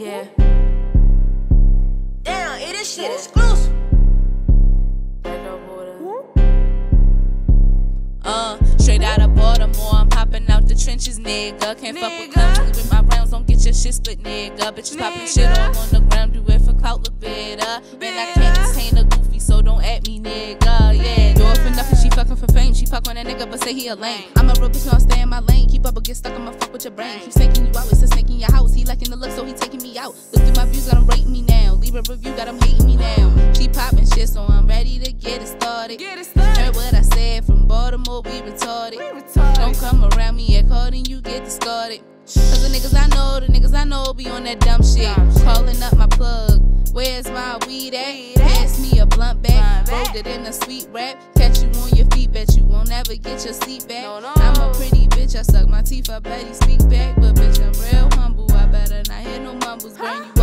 Yeah. Damn, it is shit exclusive. Uh, straight out of Baltimore, I'm popping out the trenches, nigga. Can't fuck with country with my rounds, don't get your shit split, nigga. Bitches popping shit all on the ground, do it for clout, look better. And I can't contain a goofy, so don't at me, nigga. Yeah, do it for nothing, she fucking for fame. She fuck on that nigga, but say he a lame. I'm a real bitch, no, I stay in my lane. Keep up or get stuck, I'ma fuck with your brain. Keep snaking you out, it's a snake a review, got him hating me now. She popping shit, so I'm ready to get it started. Get it started. Heard what I said from Baltimore, we retarded. We retarded. Don't come around me according, you get discarded. Cause the niggas I know, the niggas I know be on that dumb shit. Dumb shit. Calling up my plug. Where's my weed at? Weed at? Pass me a blunt back. Blunt Rolled it in a sweet rap. Catch you on your feet, bet you won't ever get your seat back. No, no. I'm a pretty bitch, I suck my teeth, I bet he speak back. But bitch, I'm real humble. I better not hear no mumbles. Burn you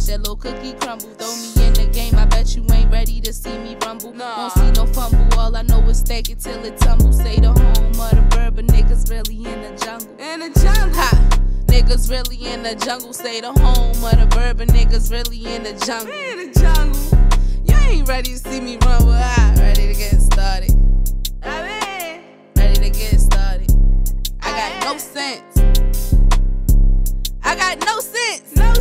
Watch that little cookie crumble. Throw me in the game, I bet you ain't ready to see me rumble. Nah. Won't see no fumble, all I know is stack it till it tumble. Say the home of the bourbon, niggas really in the jungle. In the jungle. Ha. Niggas really in the jungle. Say the home of the bourbon, niggas really in the jungle. In the jungle. You ain't ready to see me rumble. I ready to get started. I mean. Ready to get started. I got no sense. I got no sense. No